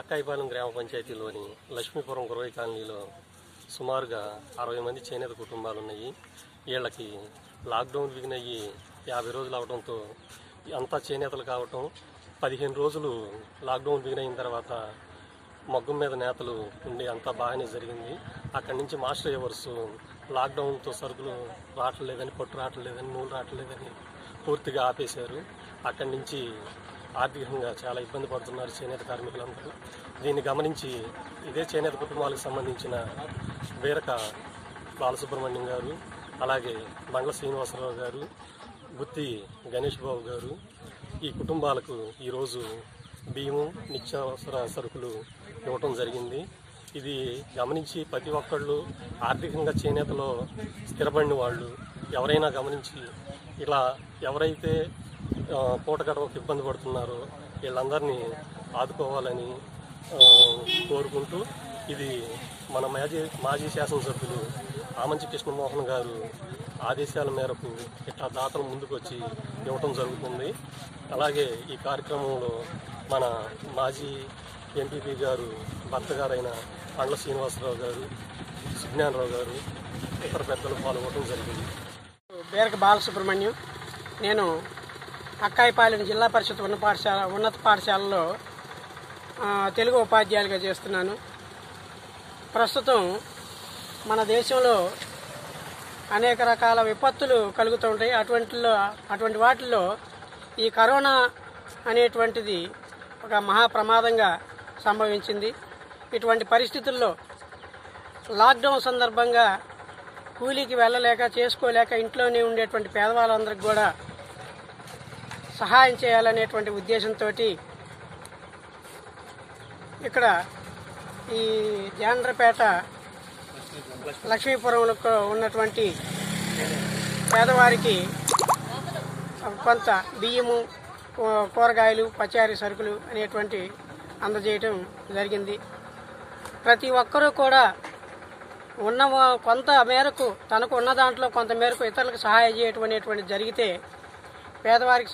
అక్కాయిపాలెం గ్రామ పంచాయతీలోని లక్ష్మీపురం గురవై కాలనీలో సుమారుగా అరవై మంది చేనేత కుటుంబాలు ఉన్నాయి వీళ్ళకి లాక్డౌన్ బిగిన్ అయ్యి యాభై రోజులు అవడంతో అంతా చేనేతలు కావటం పదిహేను రోజులు లాక్డౌన్ బిగిన్ అయిన తర్వాత మగ్గం మీద నేతలు ఉండి అంతా బాగానే జరిగింది. అక్కడి నుంచి మాస్టర్ ఎవర్స్ లాక్డౌన్తో సరుకులు రావట్లేదని పట్టు రావట్లేదని నూలు రావట్లేదని పూర్తిగా ఆపేశారు. అక్కడి నుంచి ఆర్థికంగా చాలా ఇబ్బంది పడుతున్నారు చేనేత కార్మికులందరూ. దీన్ని గమనించి ఇదే చేనేత కుటుంబాలకు సంబంధించిన వీరక బాలసుబ్రహ్మణ్యం గారు అలాగే మంగళ శ్రీనివాసరావు గారు గుత్తి గణేష్ బాబు గారు ఈ కుటుంబాలకు ఈరోజు బియ్యము నిత్యావసర సరుకులు ఇవ్వటం జరిగింది. ఇది గమనించి ప్రతి ఒక్కళ్ళు ఆర్థికంగా చేనేతలో స్థిరపడిన వాళ్ళు ఎవరైనా గమనించి ఇలా ఎవరైతే పూట గడవకు ఇబ్బంది పడుతున్నారు. వీళ్ళందరినీ ఆదుకోవాలని కోరుకుంటూ ఇది మన మాజీ మాజీ శాసనసభ్యులు ఆమంచి కృష్ణమోహన్ గారు ఆదేశాల మేరకు ఇట్లా దాతలు ముందుకు వచ్చి ఇవ్వటం జరుగుతుంది. అలాగే ఈ కార్యక్రమంలో మన మాజీ ఎంపీపీ గారు భర్త గారైన పండ్ల శ్రీనివాసరావు గారు సుజ్ఞానరావు గారు ఇతర పెద్దలు పాల్గొనడం జరిగింది. బేరక బాలసుబ్రహ్మణ్యం నేను అక్కాయిపాలెం జిల్లా పరిషత్ ఉన్న పాఠశాల ఉన్నత పాఠశాలలో తెలుగు ఉపాధ్యాయులుగా చేస్తున్నాను. ప్రస్తుతం మన దేశంలో అనేక రకాల విపత్తులు కలుగుతూ ఉంటాయి. అటువంటిలో అటువంటి వాటిల్లో ఈ కరోనా అనేటువంటిది ఒక మహా ప్రమాదంగా సంభవించింది. ఇటువంటి పరిస్థితుల్లో లాక్డౌన్ సందర్భంగా కూలీకి వెళ్ళలేక చేసుకోలేక ఇంట్లోనే ఉండేటువంటి పేదవాళ్ళందరికీ కూడా సహాయం చేయాలనేటువంటి ఉద్దేశంతో ఇక్కడ ఈ జాండ్రపేట లక్ష్మీపురంలో ఉన్నటువంటి పేదవారికి కొంత బియ్యము కూరగాయలు పచారీ సరుకులు అనేటువంటి అందజేయటం జరిగింది. ప్రతి ఒక్కరూ కూడా ఉన్న కొంత మేరకు తనకు ఉన్న దాంట్లో కొంత మేరకు ఇతరులకు సహాయం చేయటం అనేటువంటి జరిగితే పేదవారికి